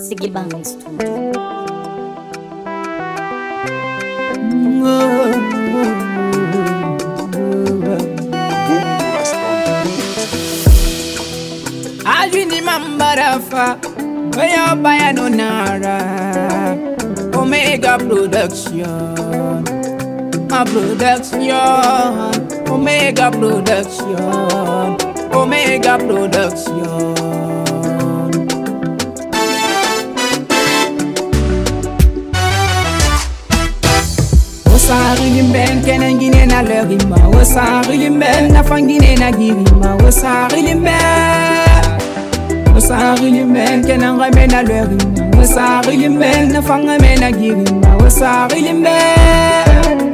Sige Bangon Studio. Alwini Mambarafa, Oya Baya Nonara, Omega Production, a production, Omega Production, Omega Production. sarilimben kenenginena lerima o sarilimben nafanginena girima o sarilimben o sarilimben kenangamena lerima o sarilimben nafangamena girima o sarilimben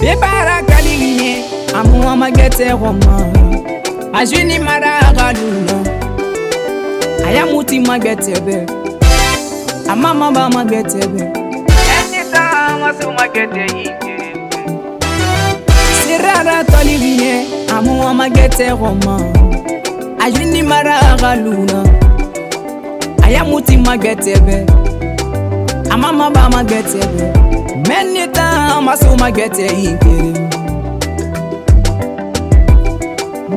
bebarakaliine amuwa magete roma ajuni maragaluna ayamuti magetebe amamaba magetebe ẹni tá a wọn sì magete yìí kéré. sirara tọ́lí bi yẹn àmúwọn magete rọmọ ayuni mara agaluna ayamuti magetebe amamaba magetebe mẹni tá a wọn sì magete yìí kéré.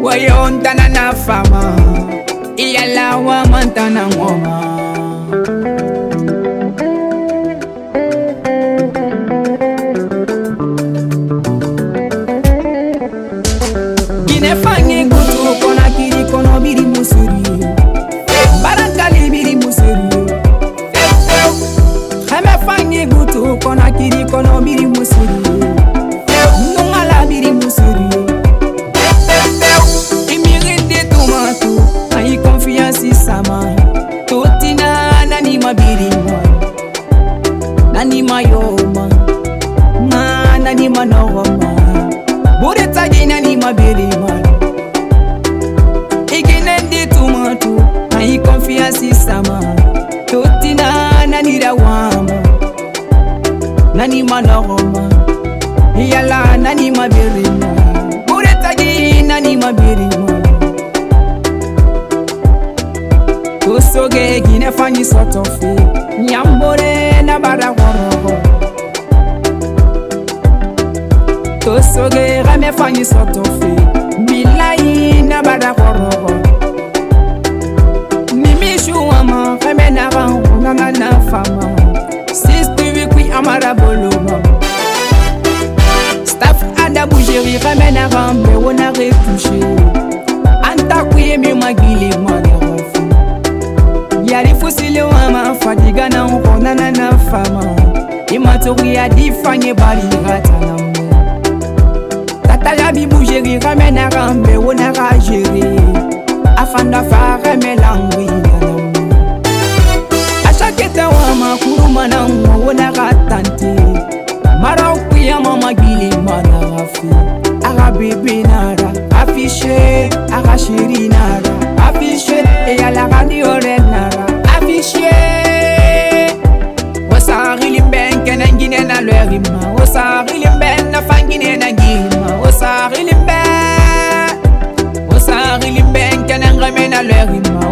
wọ́n yẹ ohun dáná náà fama. hata na woman. bin anima belly man. Again and tomato, I confess his summer. Totina, Nanida Wama, Nanima Norma, Yala, Nanima belly man. Pureta, Nanima belly man. Tosoge, Guinea sort of fee, Yambore, Nabara Warago. Tosoge. mẹ́fà yín sọ̀tọ̀ fè mí láyé iná bàdà kọ̀rọ̀ bọ̀. Mímí ṣù wọn mọ̀ fẹ́mẹ́ náà bá ń wọ náà náà fà mọ́. Six three week we amara bolo Staff Adabu Jerry fẹ́mẹ́ náà bá ń bẹ̀ wọ́n náà rẹ̀ touché. À ń takú yé mi mọ́ gílé mọ́ ni wọ́n fún. Yàrá ìfúsílẹ̀ wọn máa fàdígá náà ń wọ náà náà fà mọ́. Ìmọ̀ adífáyé bá rí ìrátà náà. Tala bibou jeri, ramène à rambe, on a ragéri Afin d'affaire, ramène l'angri Achakete wama, kuruma nango, on a ratante Marakuya mama gili marafi Ara bebe nara, affiché, ara chéri nara Affiché, et à la radio ren nara Affiché, wasari limbeng, kenengine na lwerima Wasari limbeng, na fangine na derramé la